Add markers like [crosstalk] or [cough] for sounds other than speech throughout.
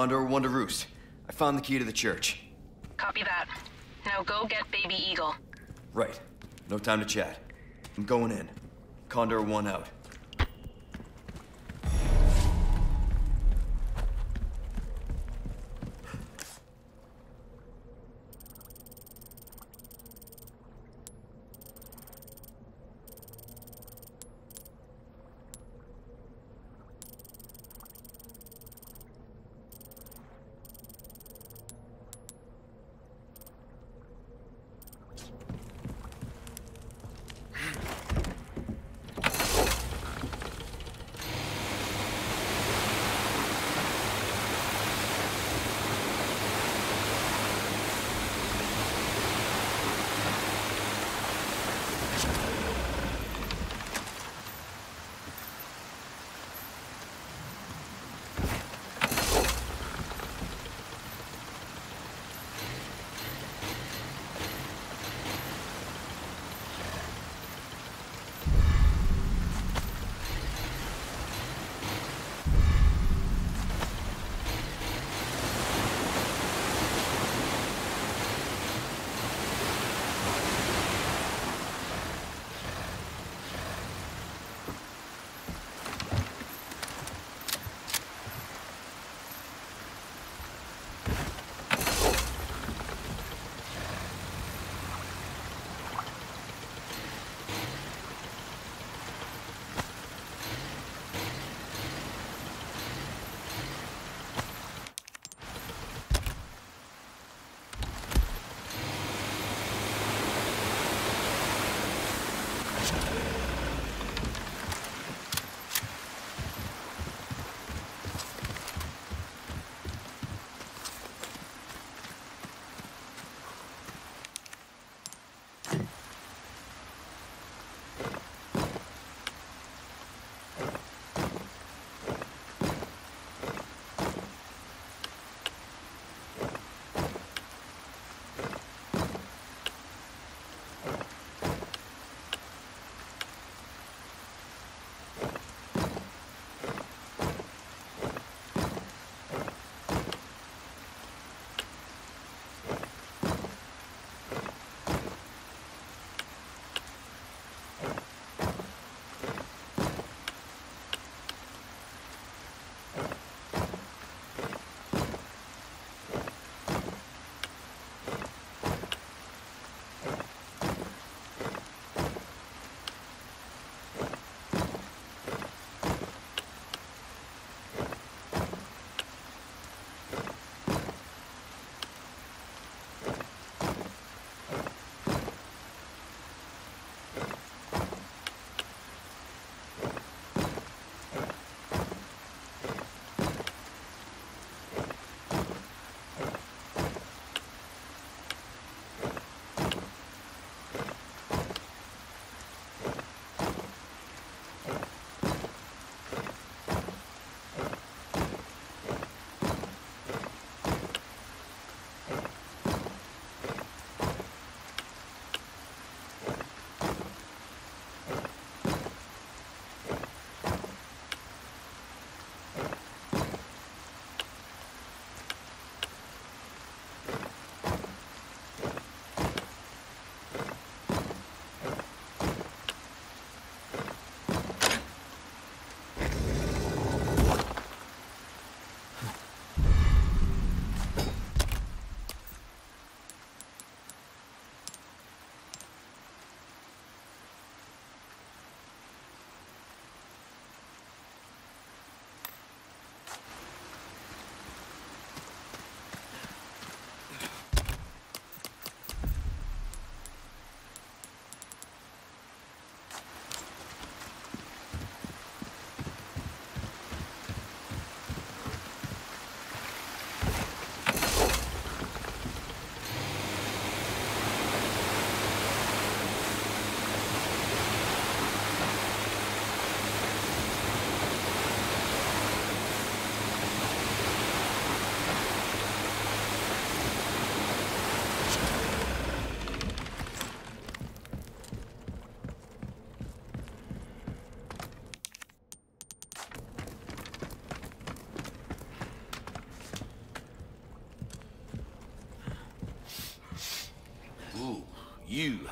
Condor 1 to Roost. I found the key to the church. Copy that. Now go get Baby Eagle. Right. No time to chat. I'm going in. Condor 1 out.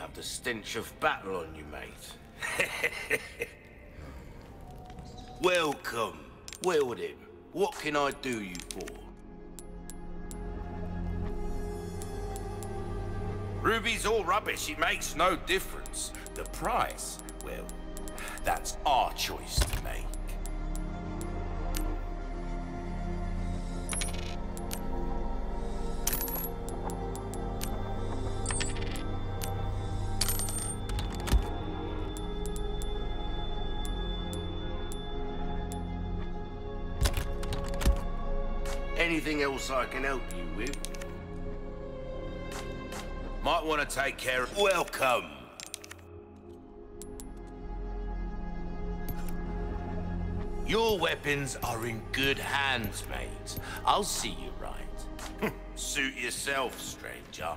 Have the stench of battle on you, mate. [laughs] Welcome. Wilden, what can I do you for? Ruby's all rubbish, it makes no difference. The price, well, that's our choice else I can help you with? Might want to take care of... Welcome! Your weapons are in good hands, mate. I'll see you right. [laughs] Suit yourself, stranger.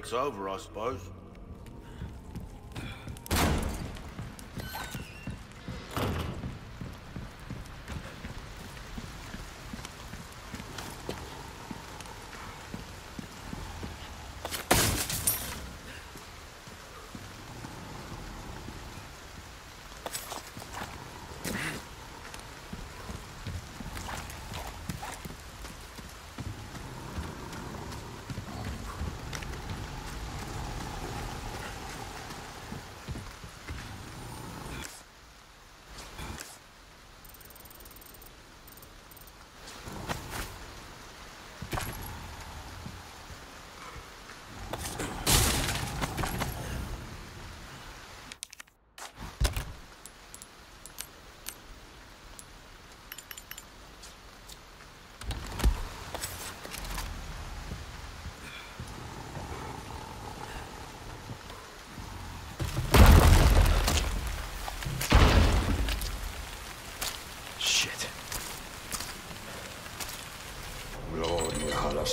Break's over, I suppose.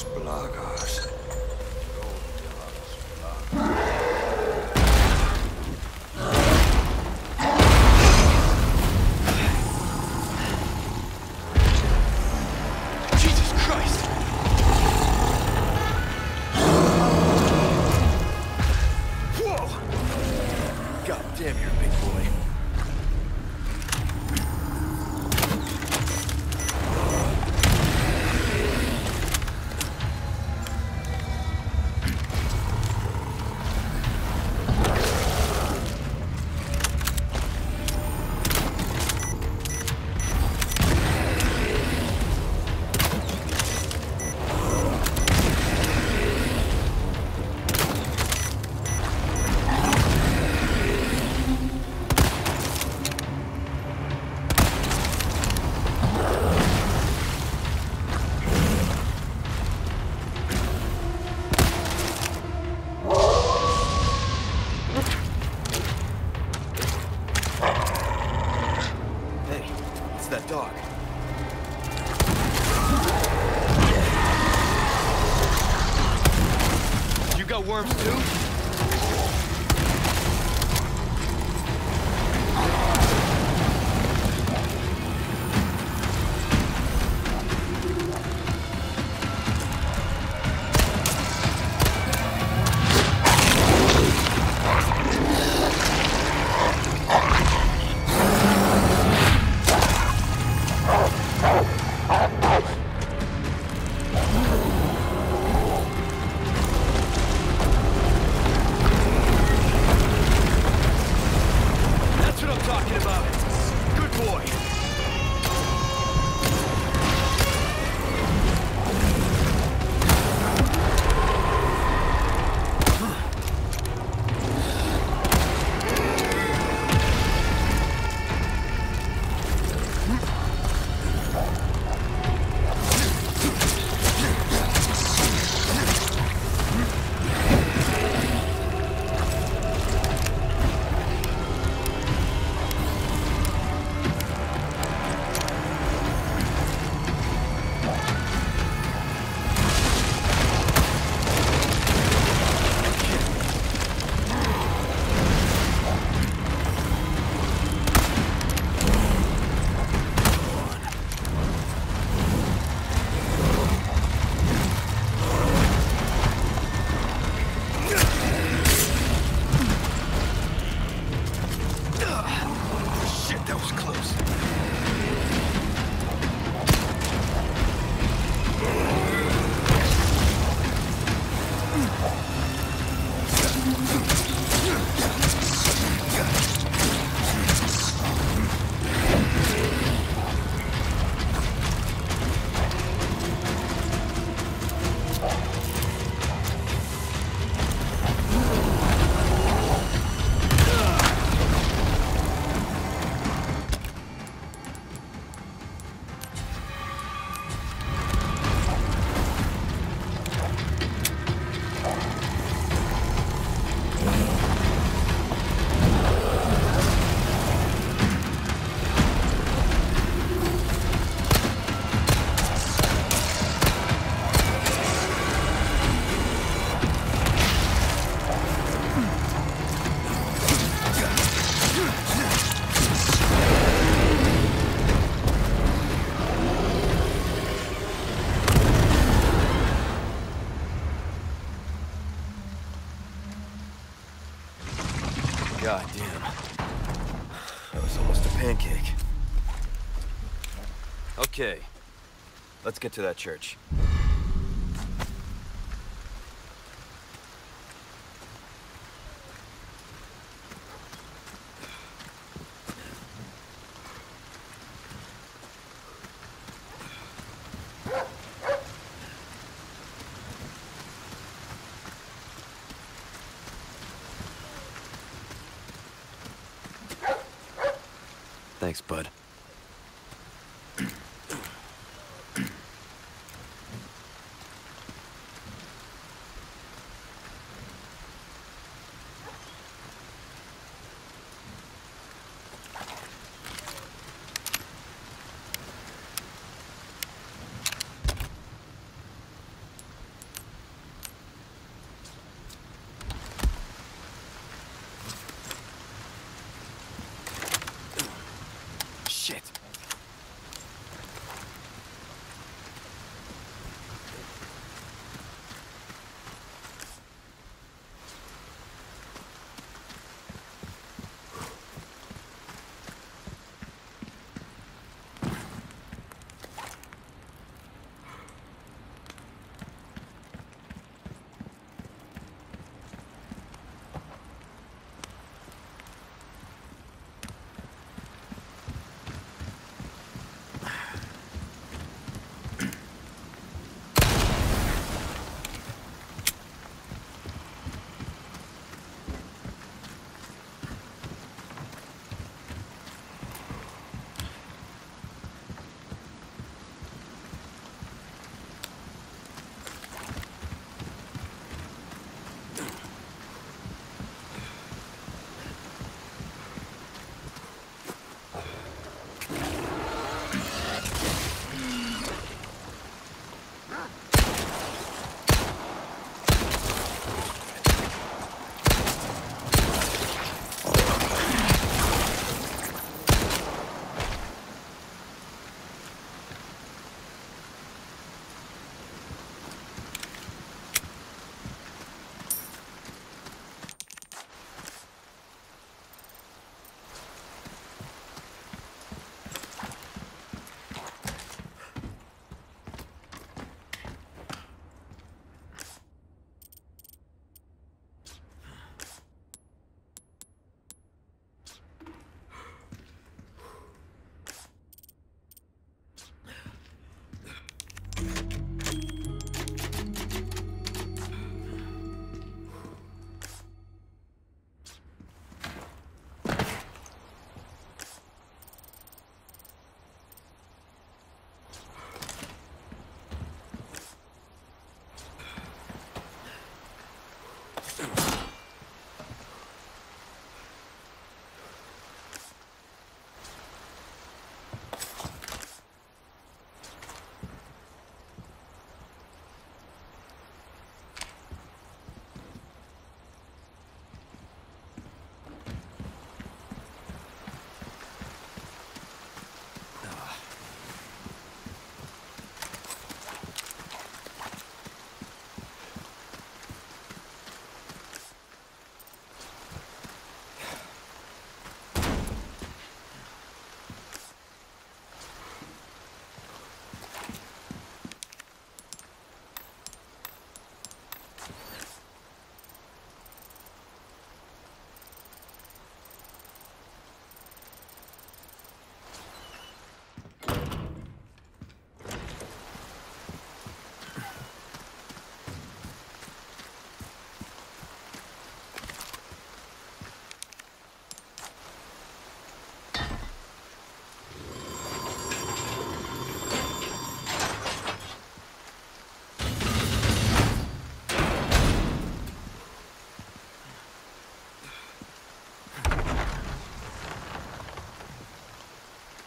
Gloria Let's get to that church.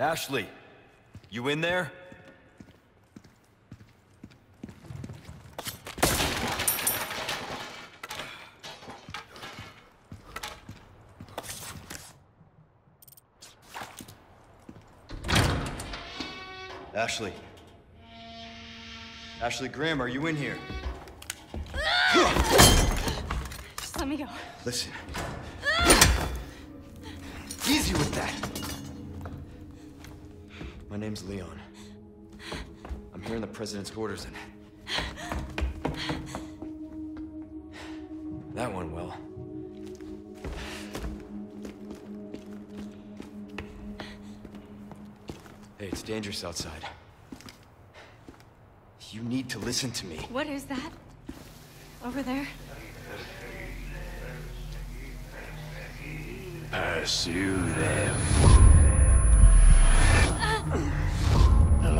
Ashley, you in there? Ashley. Ashley Graham, are you in here? Just let me go. Listen. Easy with that. My name's Leon. I'm here in the president's quarters and... That went well. Hey, it's dangerous outside. You need to listen to me. What is that? Over there? Pursue them.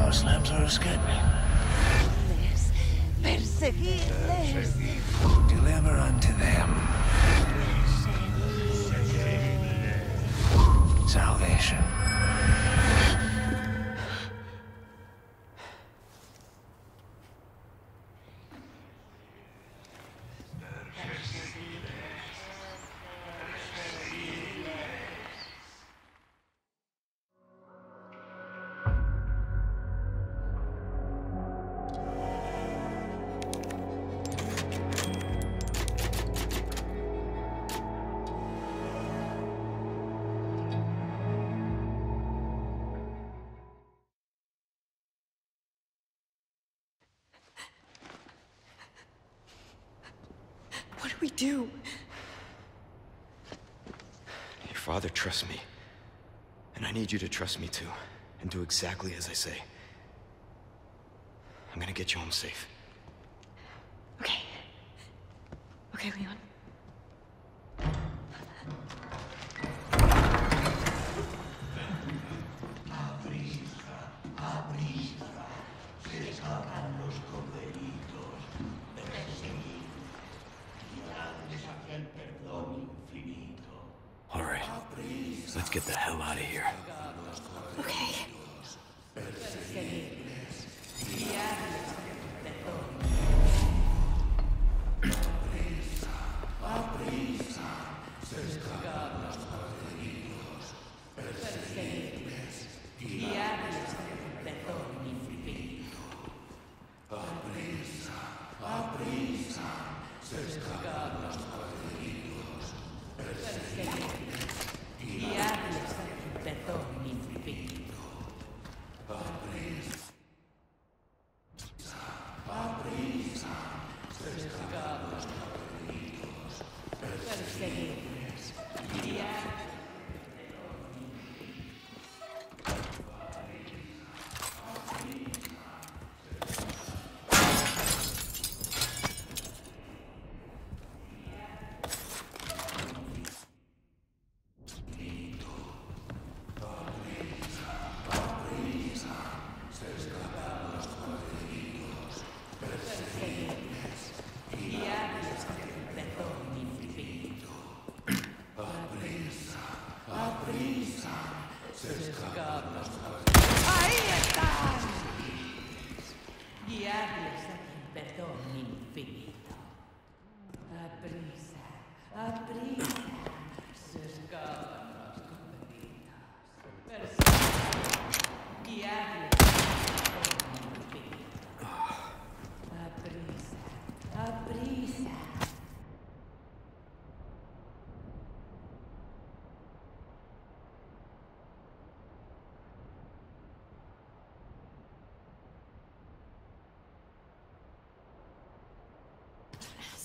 Lambs are escaping. Perseguirles. Deliver unto them salvation. Trust me to, And do exactly as I say. I'm gonna get you home safe.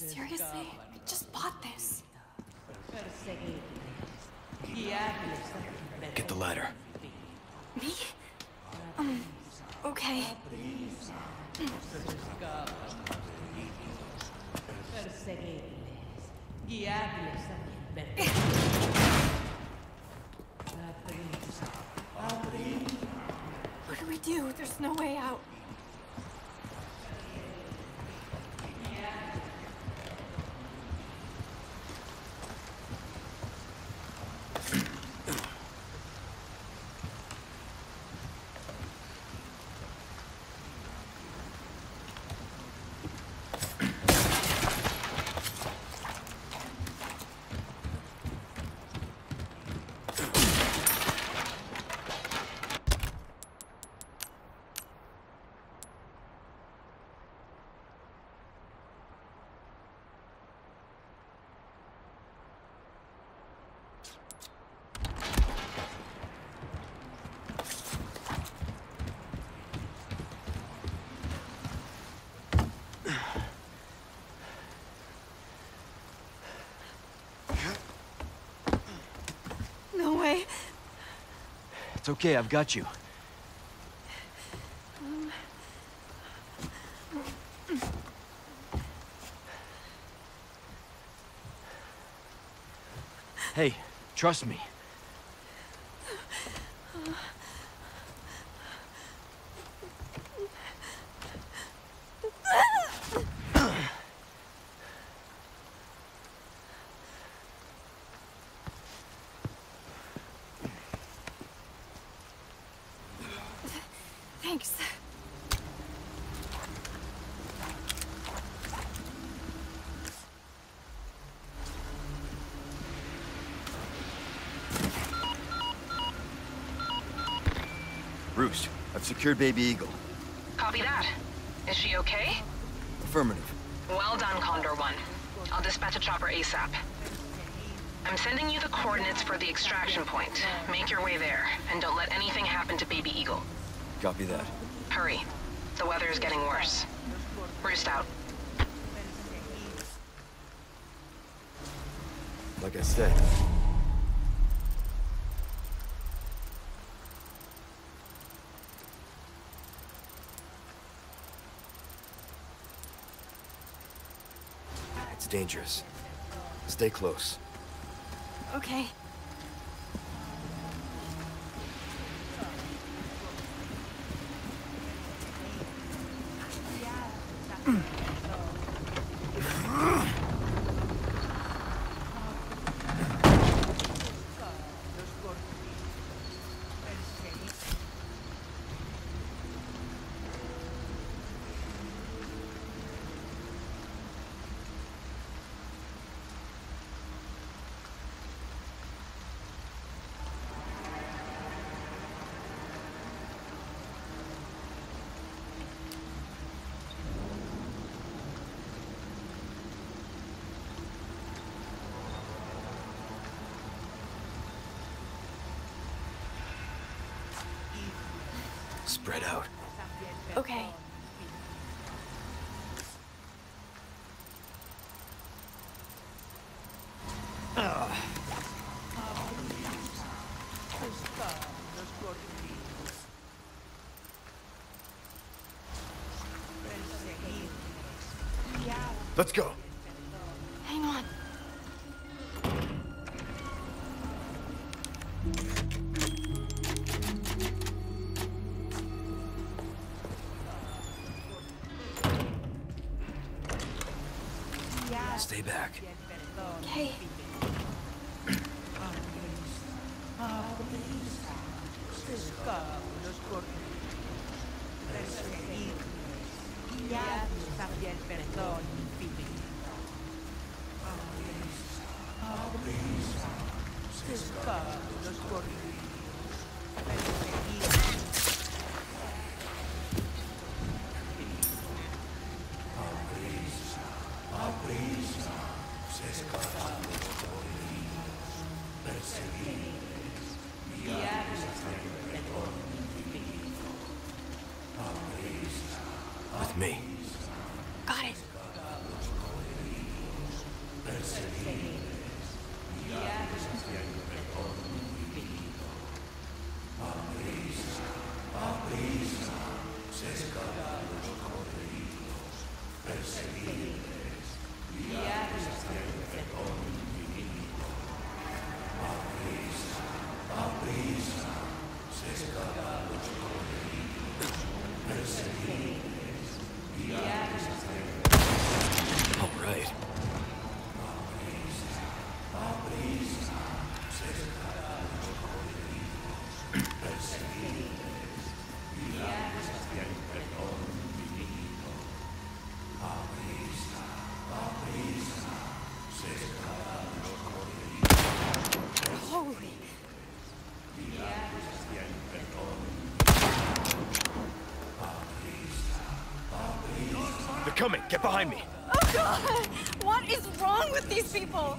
Seriously? I just bought this. Perseguirles. Guiarles a quien perdón Get the ladder. Me? Um, okay. Perseguirles. Guiarles a quien perdón. Aprisa, aprisa. What do we do? There's no way out. It's okay, I've got you. Hey, trust me. Thanks. Roost, I've secured Baby Eagle. Copy that. Is she okay? Affirmative. Well done, Condor One. I'll dispatch a chopper ASAP. I'm sending you the coordinates for the extraction point. Make your way there, and don't let anything happen to Baby Eagle. Copy that. Hurry. The weather is getting worse. Roost out. Like I said. Dangerous. Stay close. Okay. Let's go. Hang on. Stay back. Get behind me! Oh god! What is wrong with these people?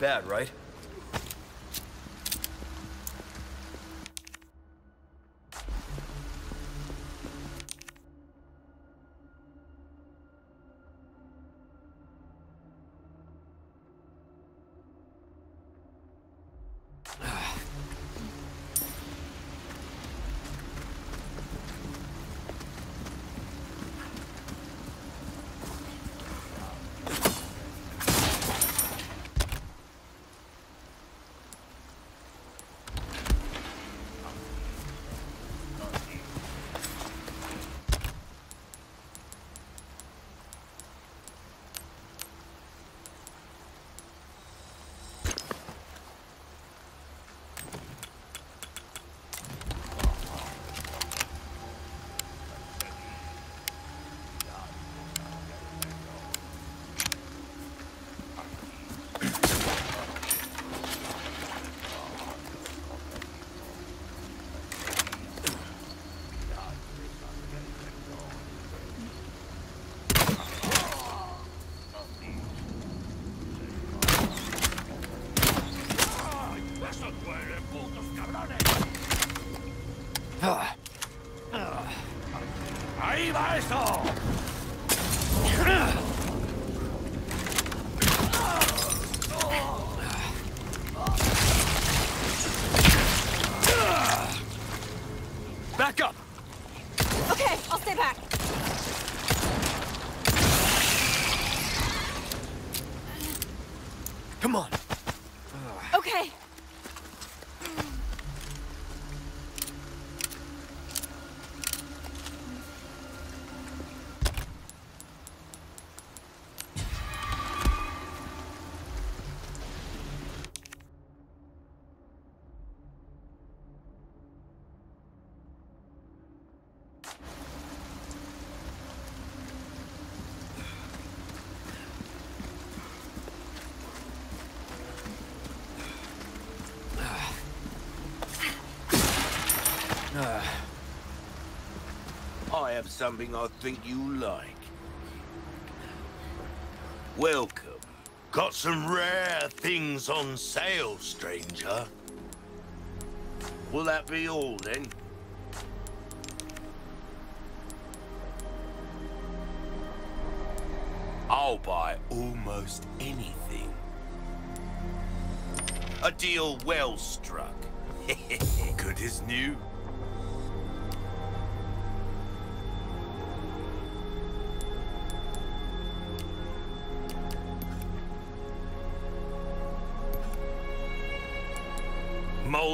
Bad, right? Have something I think you like. Welcome. Got some rare things on sale, stranger. Will that be all, then? I'll buy almost anything. A deal well struck. [laughs] Good as new.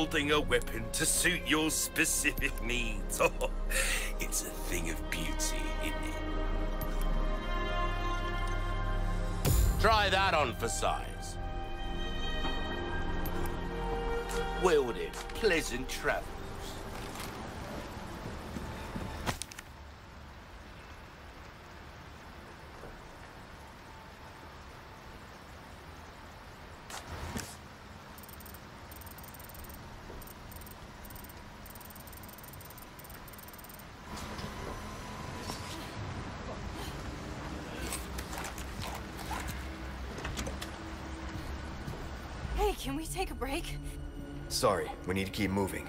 Molding a weapon to suit your specific [laughs] needs. Oh, it's a thing of beauty, isn't it? Try that on for size. Then, pleasant travels. Hey, can we take a break? Sorry, we need to keep moving.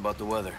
About the weather.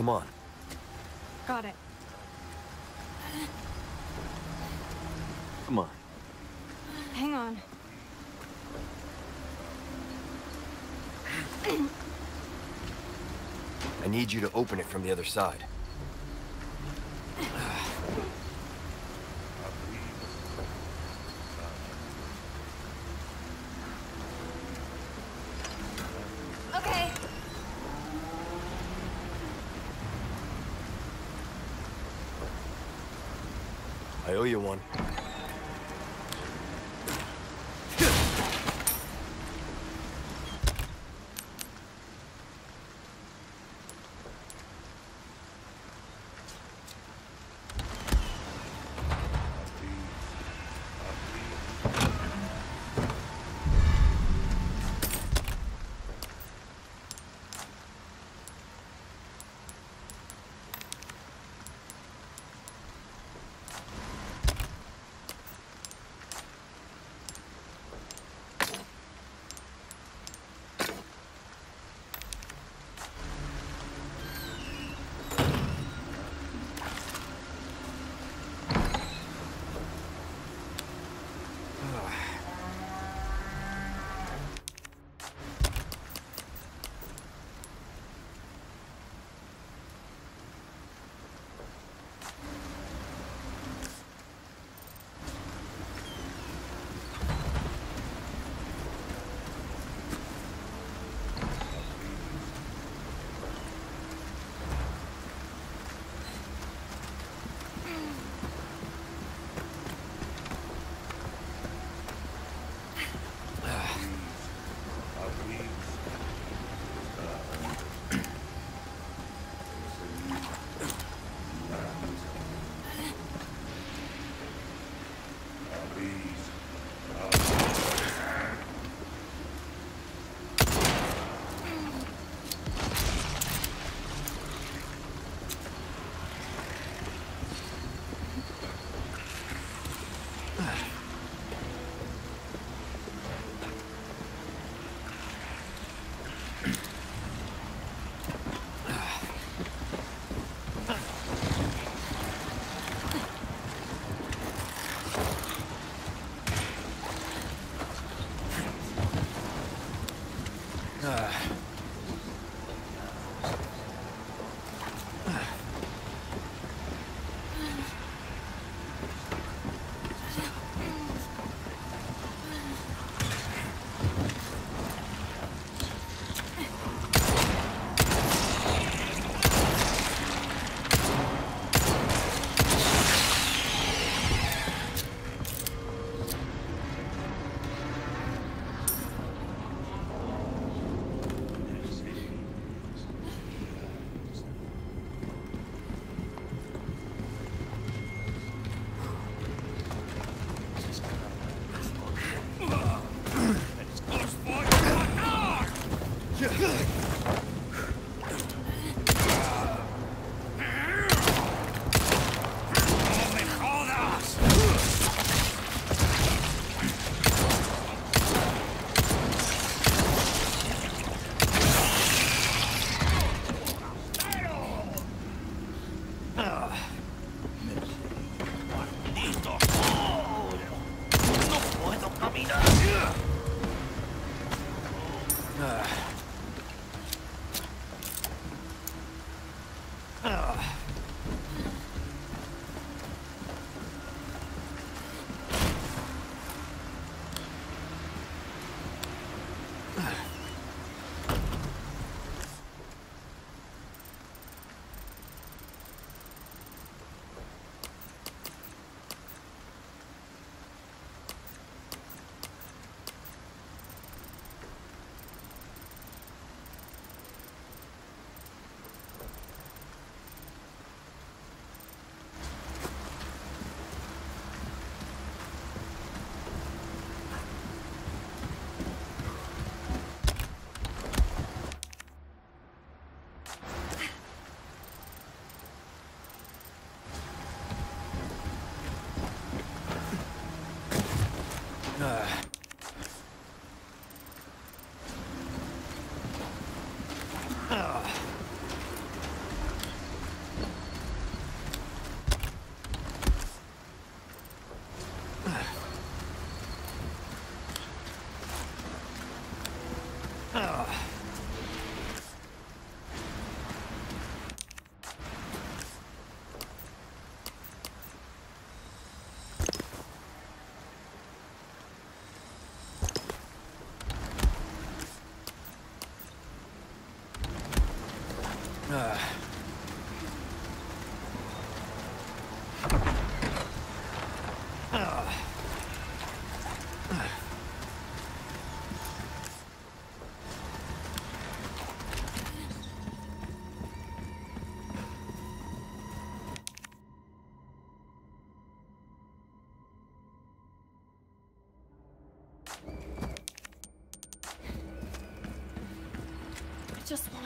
Come on. Got it. Come on. Hang on. I need you to open it from the other side. Okay. I owe you one.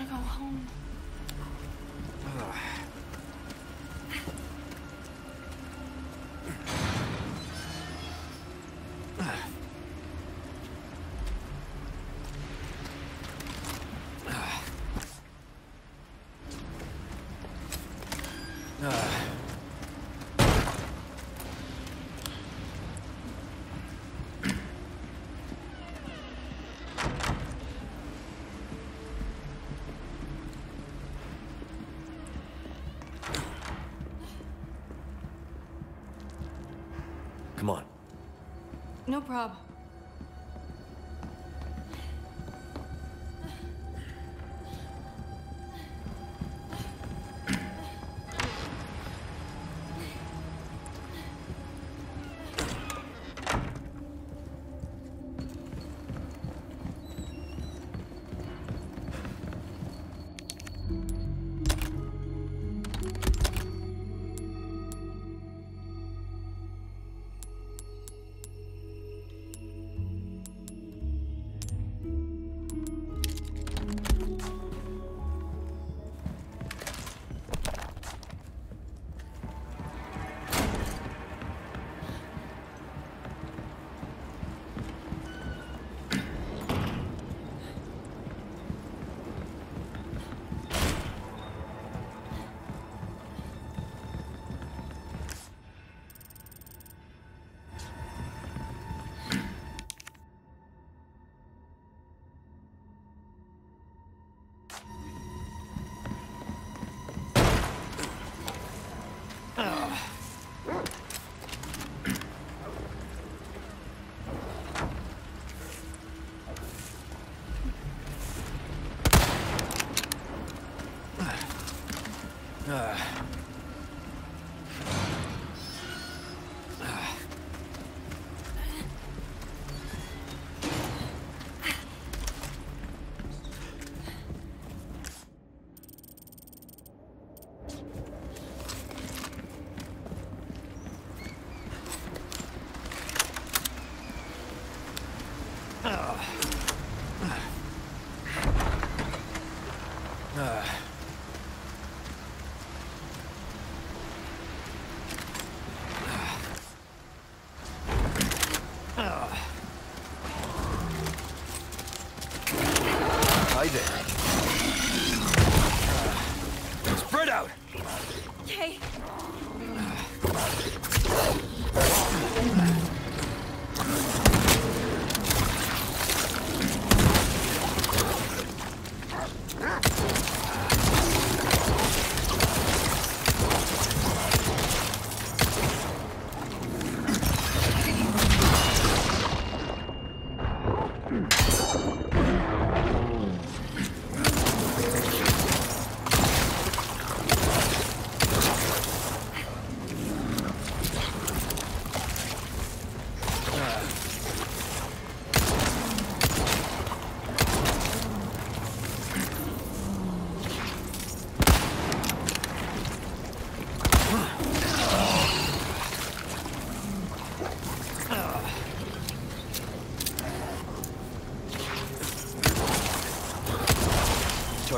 Just want to go home. Come on. No problem.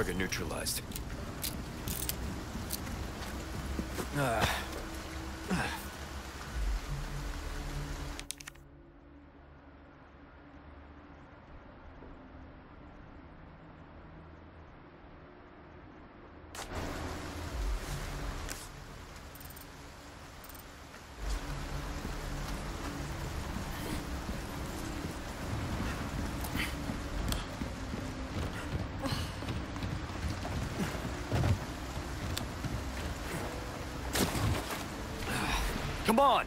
Target neutralized. Come on!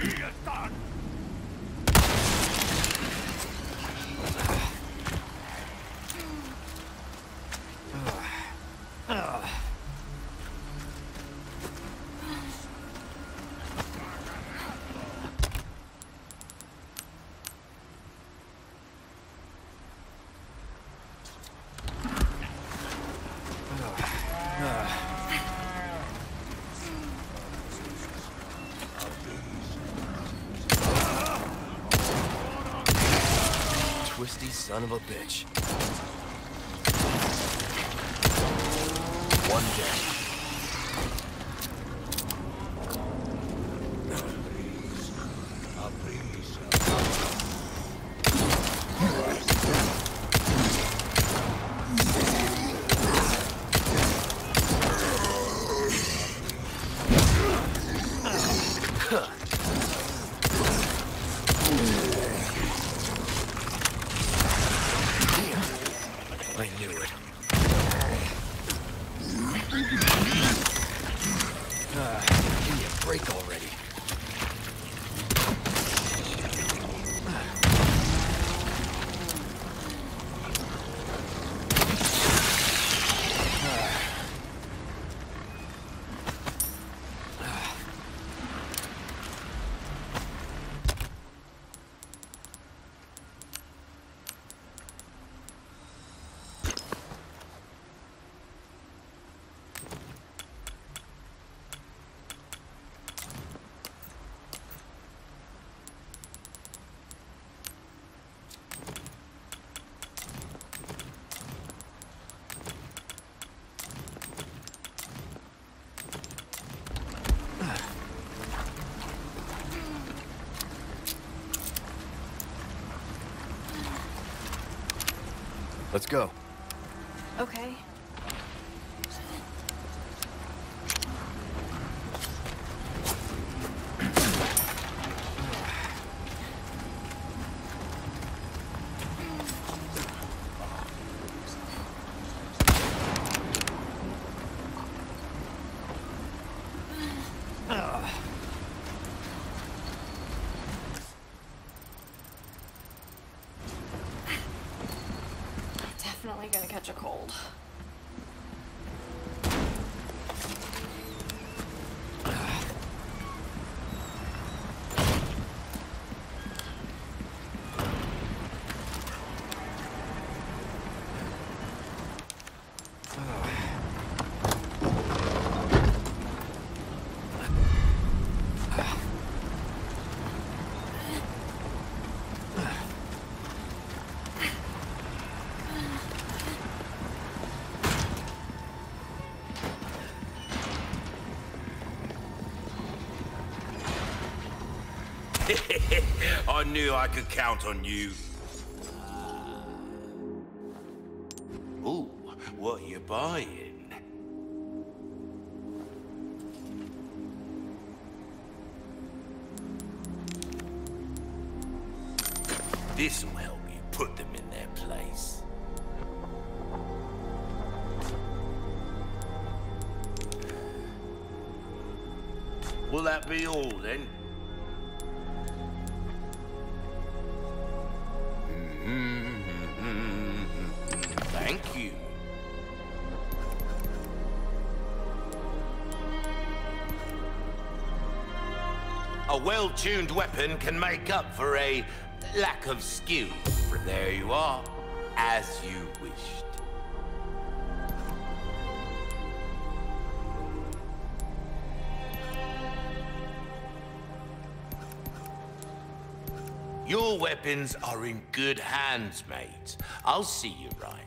here, done. Twisty son of a bitch. One down. I knew it. Ah, give me a break already. Let's go. Okay. Definitely gonna catch a cold. Knew I could count on you. Ooh, what are you buying? This'll help you put them in their place. Will that be all then? Well-tuned weapon can make up for a lack of skill. There you are, as you wished. Your weapons are in good hands, mate. I'll see you right.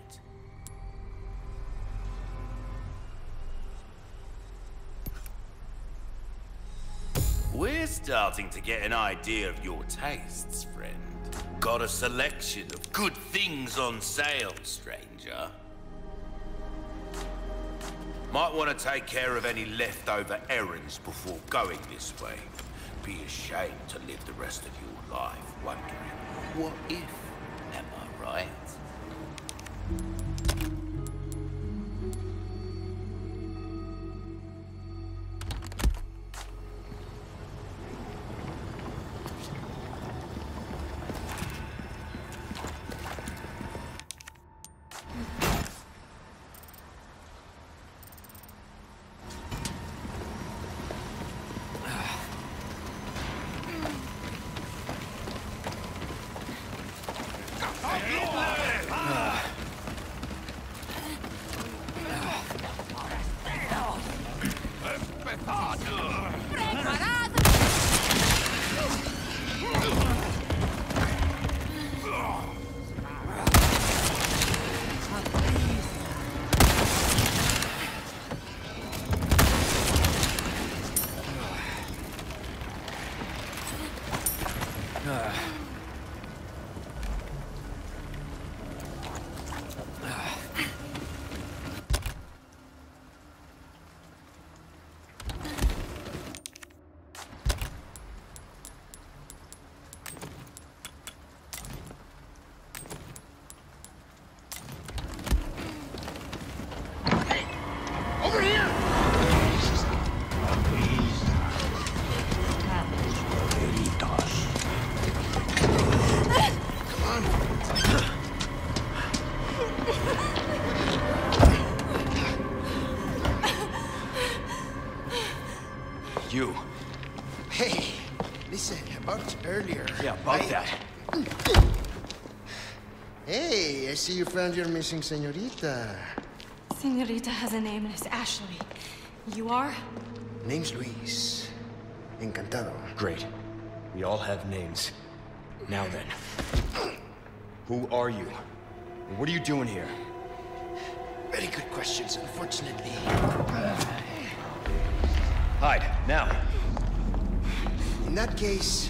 Starting to get an idea of your tastes, friend. Got a selection of good things on sale, stranger. Might want to take care of any leftover errands before going this way. Be ashamed to live the rest of your life wondering, what if? Am I right? see you found your missing senorita. Senorita has a name it's Ashley. You are? Name's Luis. Encantado. Great. We all have names. Now then. Who are you? What are you doing here? Very good questions, unfortunately. Hide, now. In that case,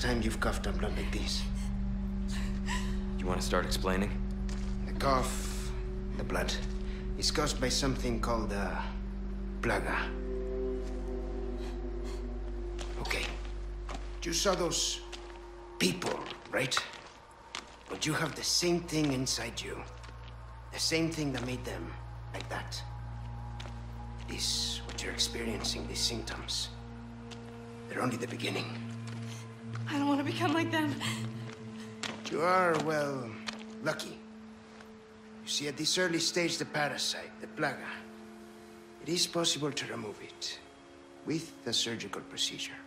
is this the first time you've coughed on blood like this? you want to start explaining? The cough, the blood, is caused by something called a plaga. Okay. You saw those people, right? But you have the same thing inside you. The same thing that made them like that. This, what you're experiencing, these symptoms, they're only the beginning. I don't want to become like them. You are, well, lucky. You see, at this early stage, the parasite, the plaga, it is possible to remove it with a surgical procedure.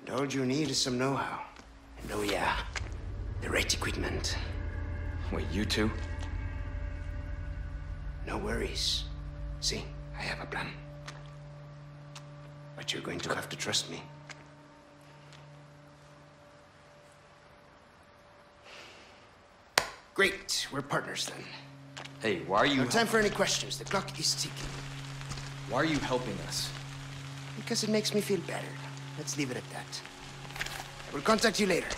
And all you need is some know-how. And oh yeah, the right equipment. Wait, you two? No worries. See, I have a plan. But you're going to have to trust me. Great, we're partners then. Hey, why are you... No time for any questions. The clock is ticking. Why are you helping us? Because it makes me feel better. Let's leave it at that. I will contact you later.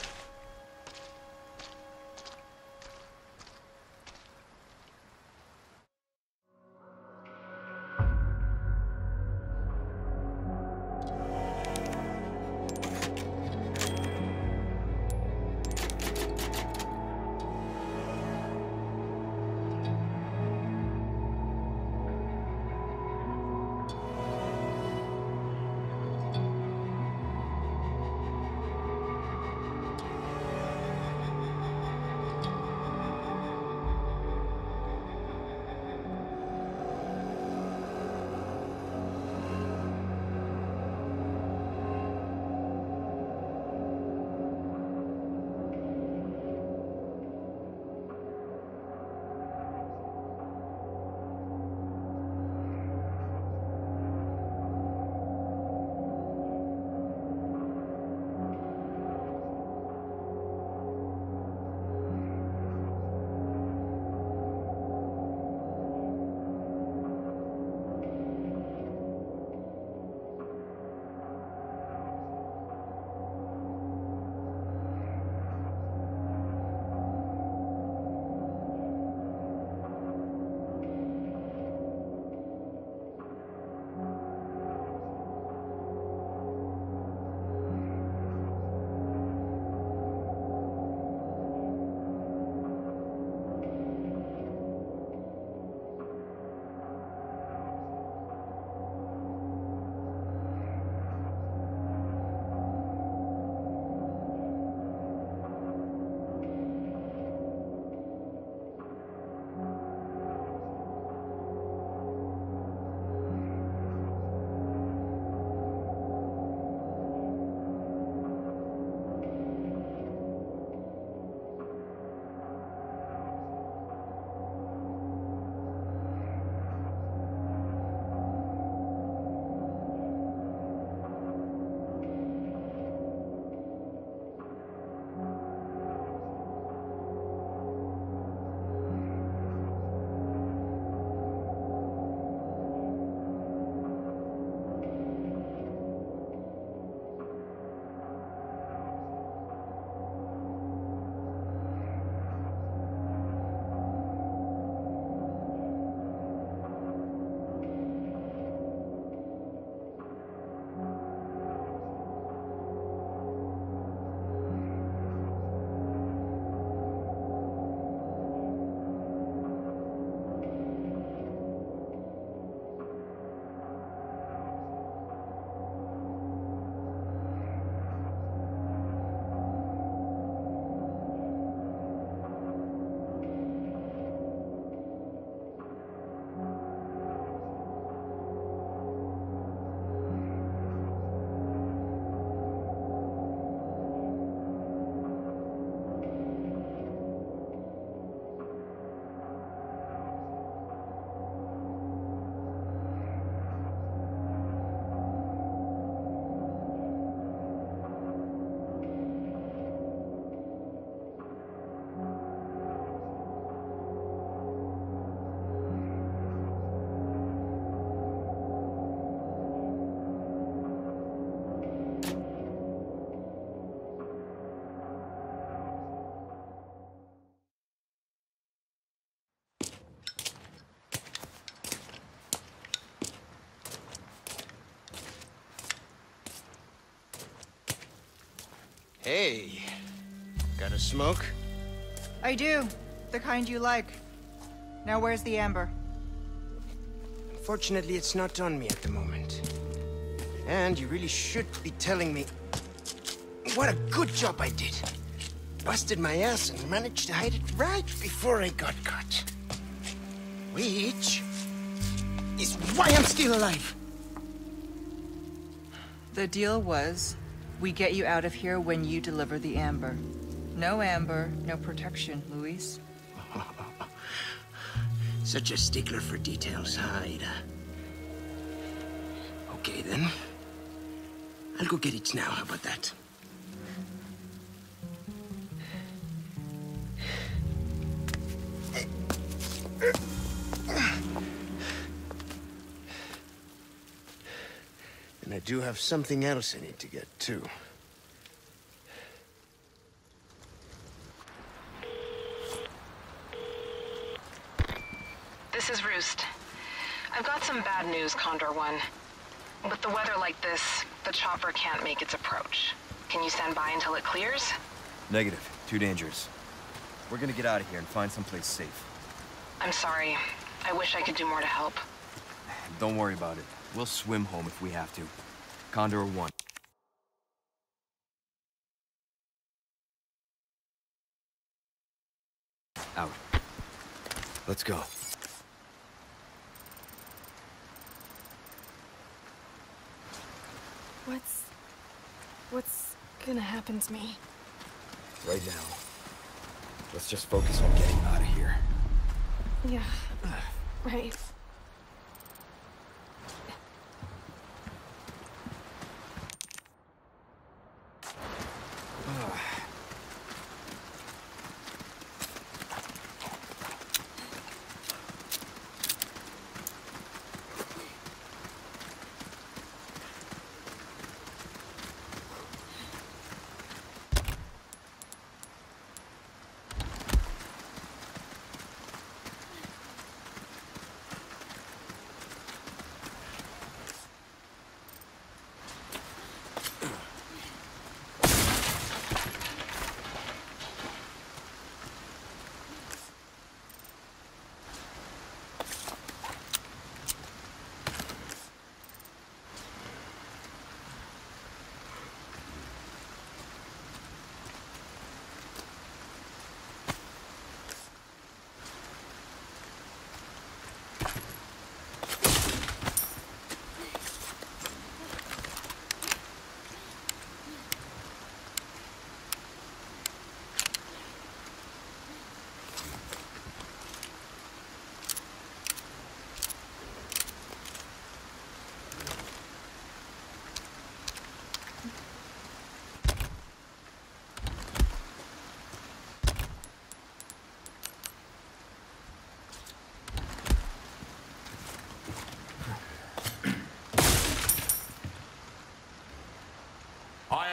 Hey, got a smoke? I do. The kind you like. Now where's the amber? Unfortunately, it's not on me at the moment. And you really should be telling me what a good job I did. Busted my ass and managed to hide it right before I got caught. Which is why I'm still alive. The deal was, we get you out of here when you deliver the amber. No amber, no protection, Luis. [laughs] Such a stickler for details, huh? Okay, then. I'll go get it now, how about that? Do have something else I need to get, too. This is Roost. I've got some bad news, Condor One. With the weather like this, the chopper can't make its approach. Can you stand by until it clears? Negative. Too dangerous. We're gonna get out of here and find someplace safe. I'm sorry. I wish I could do more to help. Don't worry about it. We'll swim home if we have to. Condor 1. Out. Let's go. What's. What's gonna happen to me? Right now. Let's just focus on getting out of here. Yeah. Right.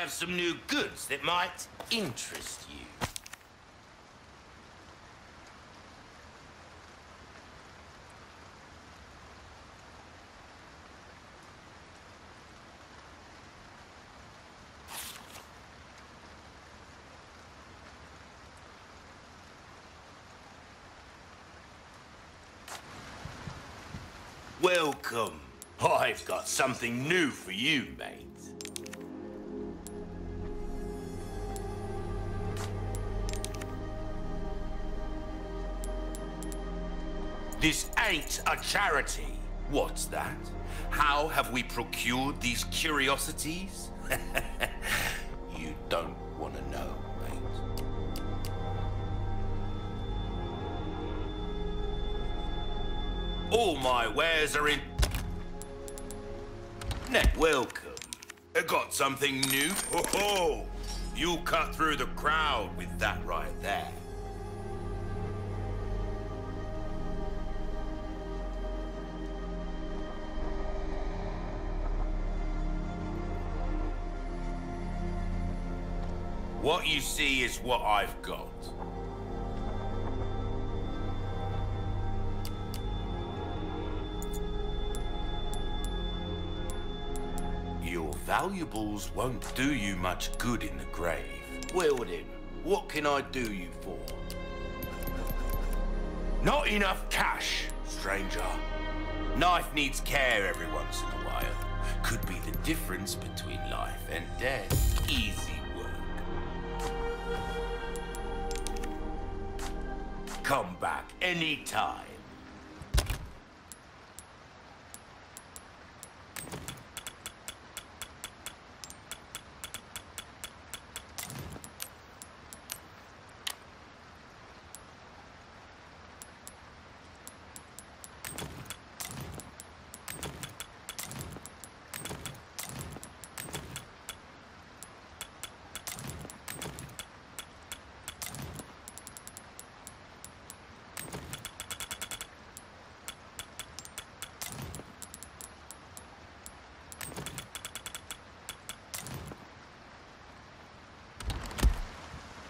Have some new goods that might interest you. Welcome. I've got something new for you, mate. Ain't a charity. What's that? How have we procured these curiosities? [laughs] you don't want to know, mate. All my wares are in... Net welcome. I got something new. Ho ho! You'll cut through the crowd with that right there. You see is what I've got. Your valuables won't do you much good in the grave. Well then, what can I do you for? Not enough cash, stranger. Knife needs care every once in a while. Could be the difference between life and death. Easy Come back anytime.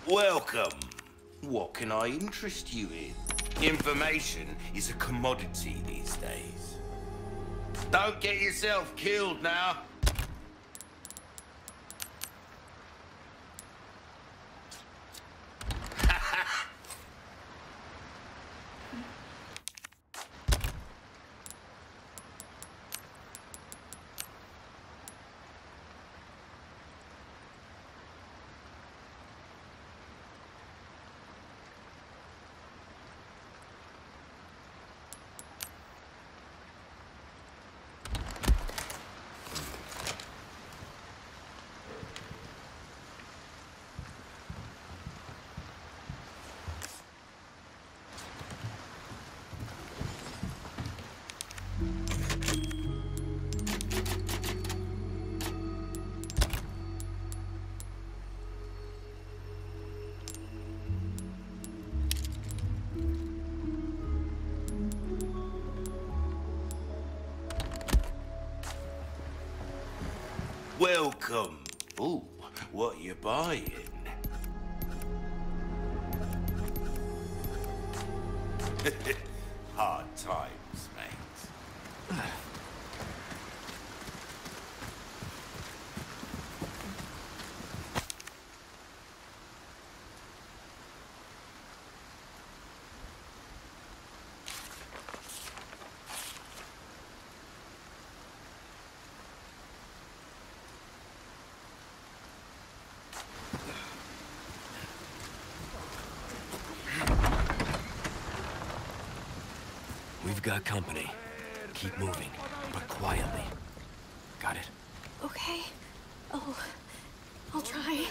Welcome. What can I interest you in? Information is a commodity these days. Don't get yourself killed now. Welcome. Ooh, what you buying? We've got company. Keep moving, but quietly. Got it? Okay. Oh, I'll try.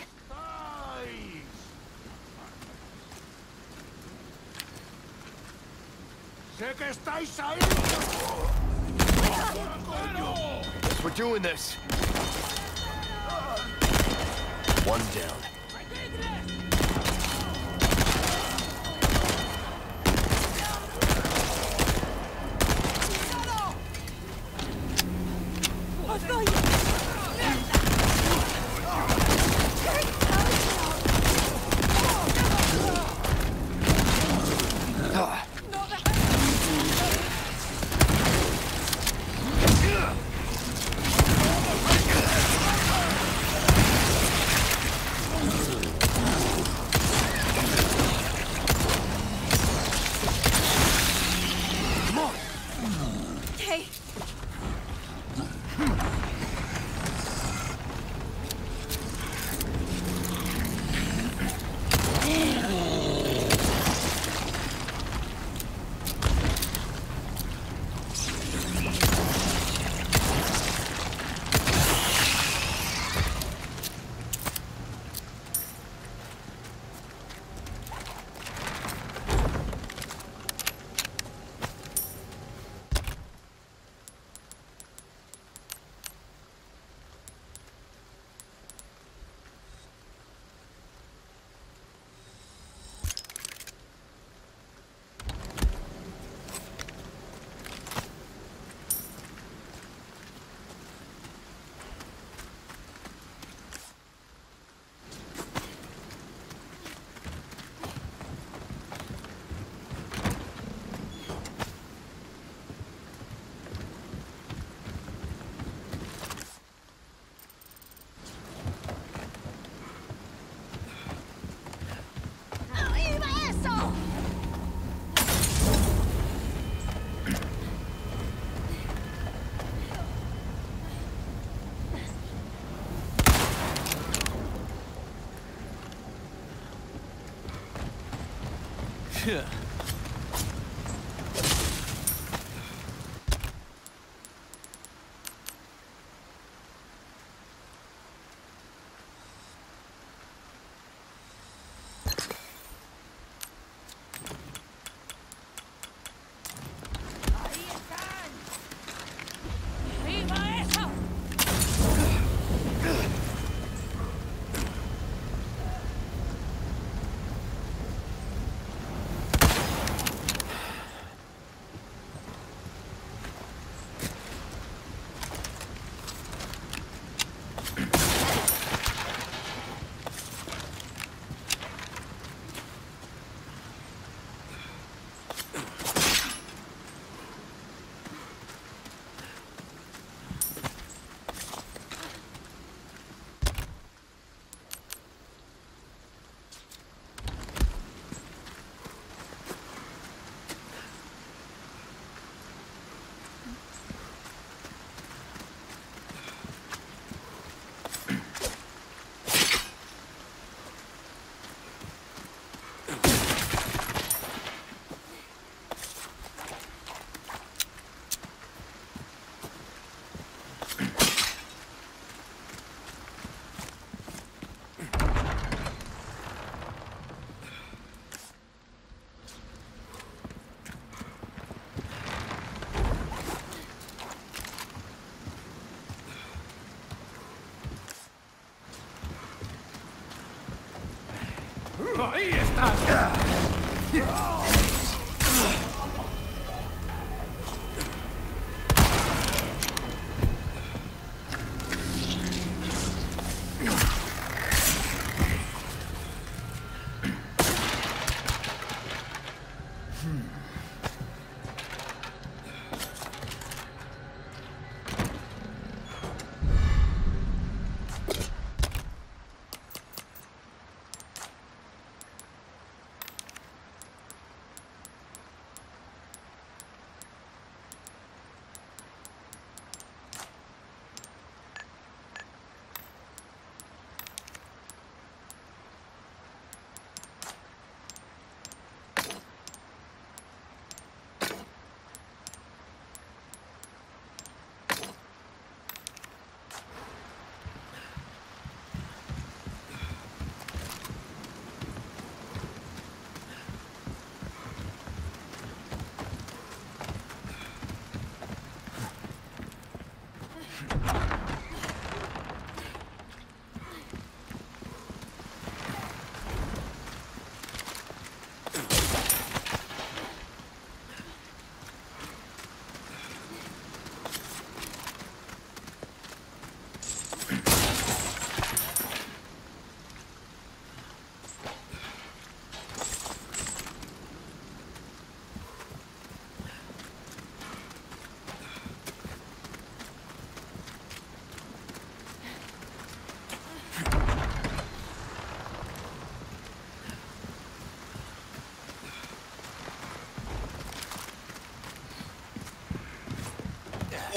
¡Sé que estáis ahí! We're doing this. One down. Ahí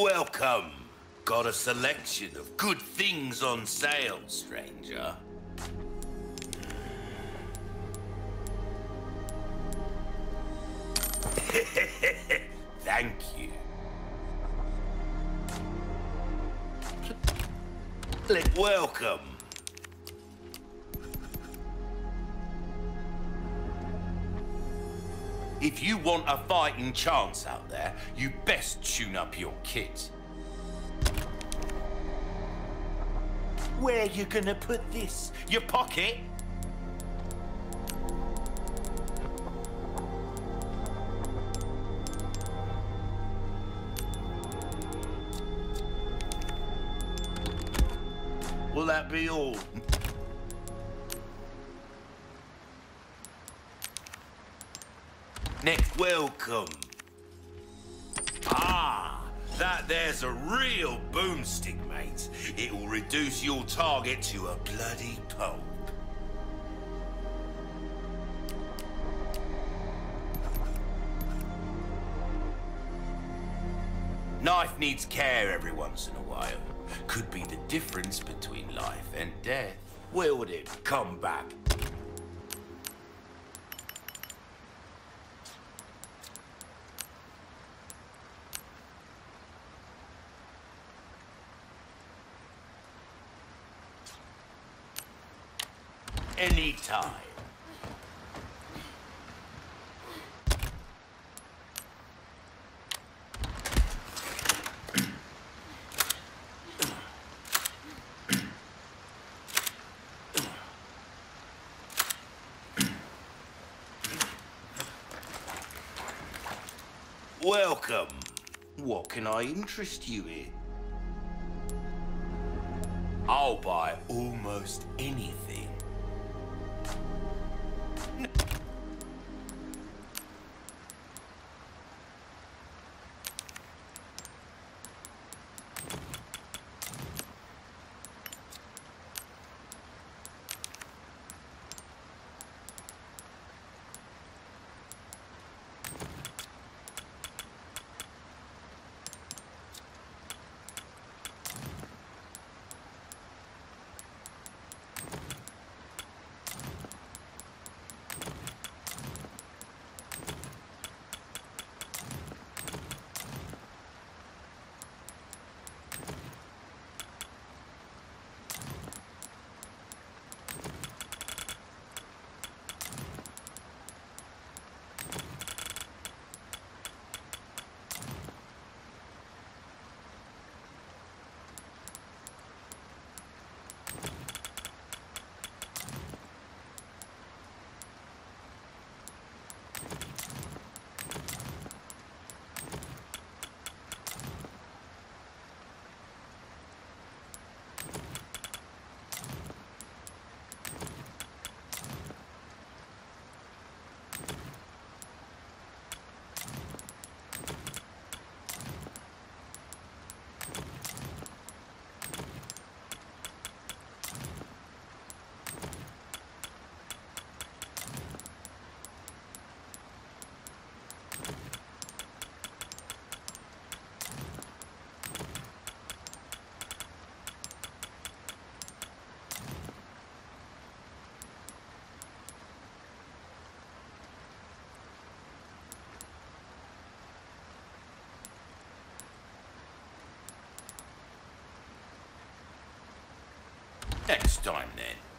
Welcome. Got a selection of good things on sale, stranger. [laughs] Thank you. Welcome. Want a fighting chance out there, you best tune up your kit. Where you gonna put this? Your pocket? There's a real boomstick, mate. It will reduce your target to a bloody pulp. Knife needs care every once in a while. Could be the difference between life and death. Wield it, come back. any time. Welcome. What can I interest you in? I'll buy almost anything. Next time, then.